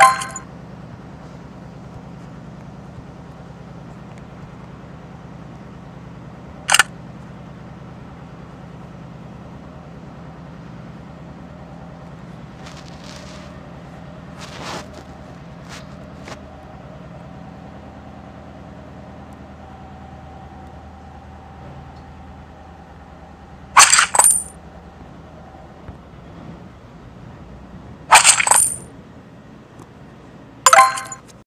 you